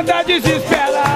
anda desesperado.